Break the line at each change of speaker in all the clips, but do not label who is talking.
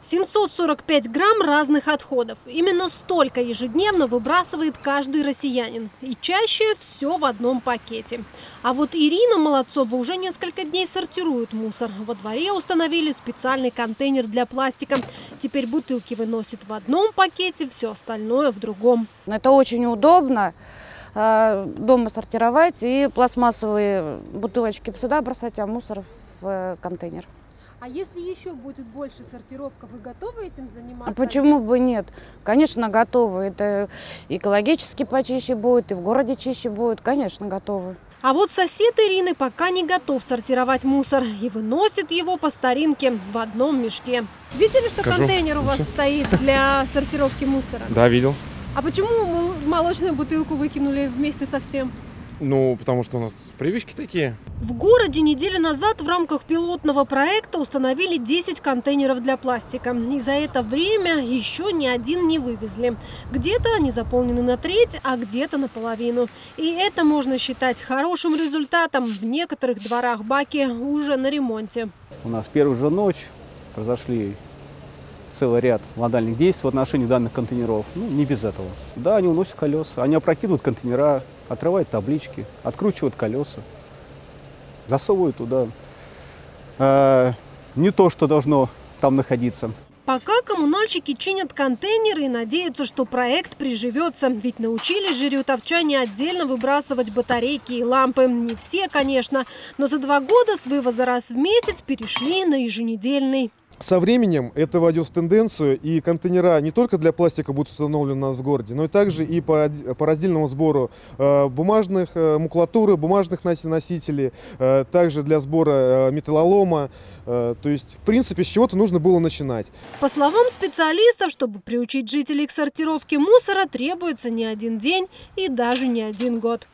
745 грамм разных отходов. Именно столько ежедневно выбрасывает каждый россиянин. И чаще все в одном пакете. А вот Ирина Молодцова уже несколько дней сортирует мусор. Во дворе установили специальный контейнер для пластика. Теперь бутылки выносит в одном пакете, все остальное в другом.
Это очень удобно э, дома сортировать и пластмассовые бутылочки сюда бросать, а мусор в э, контейнер.
А если еще будет больше сортировка, вы готовы этим заниматься?
А почему бы нет? Конечно, готовы. Это экологически почище будет, и в городе чище будет. Конечно, готовы.
А вот сосед Ирины пока не готов сортировать мусор и выносит его по старинке в одном мешке. Видели, что
Скажу.
контейнер у вас
Всё.
стоит для сортировки мусора?
Да, видел.
А почему мол- молочную бутылку выкинули вместе со всем?
Ну, потому что у нас привычки такие.
В городе неделю назад в рамках пилотного проекта установили 10 контейнеров для пластика. И за это время еще ни один не вывезли. Где-то они заполнены на треть, а где-то наполовину. И это можно считать хорошим результатом. В некоторых дворах баки уже на ремонте.
У нас первую же ночь произошли целый ряд вандальных действий в отношении данных контейнеров. Ну, не без этого. Да, они уносят колеса, они опрокидывают контейнера, отрывают таблички, откручивают колеса, засовывают туда э, не то, что должно там находиться.
Пока коммунальщики чинят контейнеры и надеются, что проект приживется. Ведь научились же рютовчане отдельно выбрасывать батарейки и лампы. Не все, конечно, но за два года с вывоза раз в месяц перешли на еженедельный.
Со временем это войдет в тенденцию, и контейнера не только для пластика будут установлены у нас в городе, но и также и по, по раздельному сбору э, бумажных э, макулатуры, бумажных носи- носителей, э, также для сбора э, металлолома. Э, то есть, в принципе, с чего-то нужно было начинать.
По словам специалистов, чтобы приучить жителей к сортировке мусора, требуется не один день и даже не один год.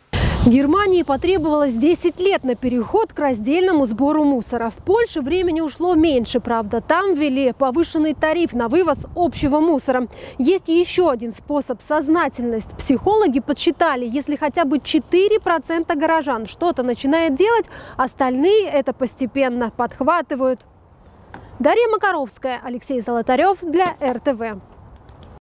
Германии потребовалось 10 лет на переход к раздельному сбору мусора. В Польше времени ушло меньше, правда. Там ввели повышенный тариф на вывоз общего мусора. Есть еще один способ – сознательность. Психологи подсчитали, если хотя бы 4% горожан что-то начинает делать, остальные это постепенно подхватывают. Дарья Макаровская, Алексей Золотарев для РТВ.